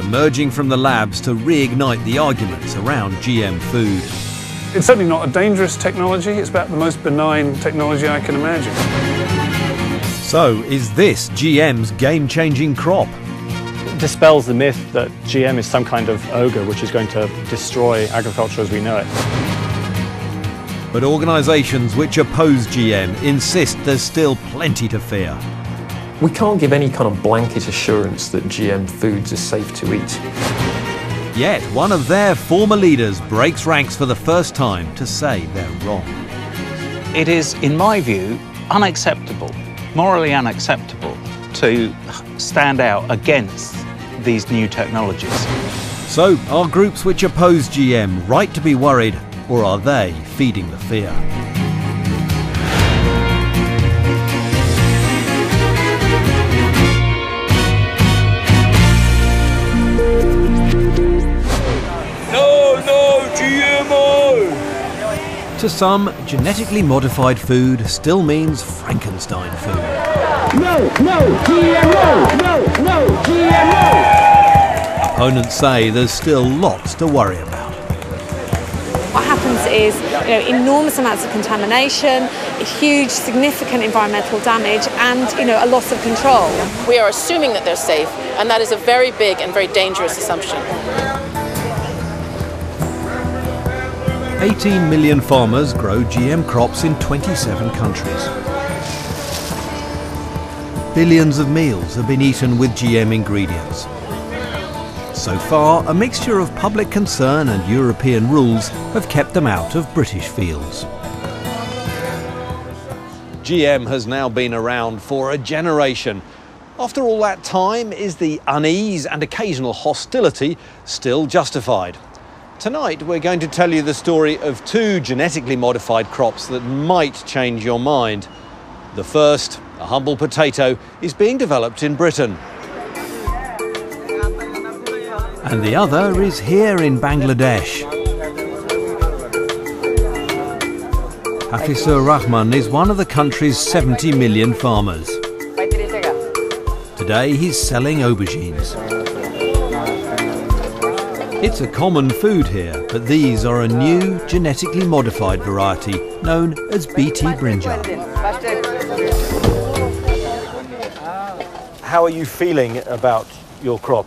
emerging from the labs to reignite the arguments around GM food. It's certainly not a dangerous technology, it's about the most benign technology I can imagine. So, is this GM's game changing crop? It dispels the myth that GM is some kind of ogre which is going to destroy agriculture as we know it. But organisations which oppose GM insist there's still plenty to fear. We can't give any kind of blanket assurance that GM foods are safe to eat. Yet one of their former leaders breaks ranks for the first time to say they're wrong. It is, in my view, unacceptable, morally unacceptable, to stand out against these new technologies. So, are groups which oppose GM right to be worried, or are they feeding the fear? To some, genetically modified food still means Frankenstein food. No, no, GMO! No, no, GMO! Opponents say there's still lots to worry about. What happens is, you know, enormous amounts of contamination, huge, significant environmental damage, and you know, a loss of control. We are assuming that they're safe, and that is a very big and very dangerous assumption. 18 million farmers grow GM crops in 27 countries. Billions of meals have been eaten with GM ingredients. So far, a mixture of public concern and European rules have kept them out of British fields. GM has now been around for a generation. After all that time, is the unease and occasional hostility still justified? Tonight we're going to tell you the story of two genetically modified crops that might change your mind. The first, a humble potato, is being developed in Britain. And the other is here in Bangladesh. Hafizur Rahman is one of the country's 70 million farmers. Today he's selling aubergines. It's a common food here, but these are a new genetically modified variety known as BT brinjal. How are you feeling about your crop?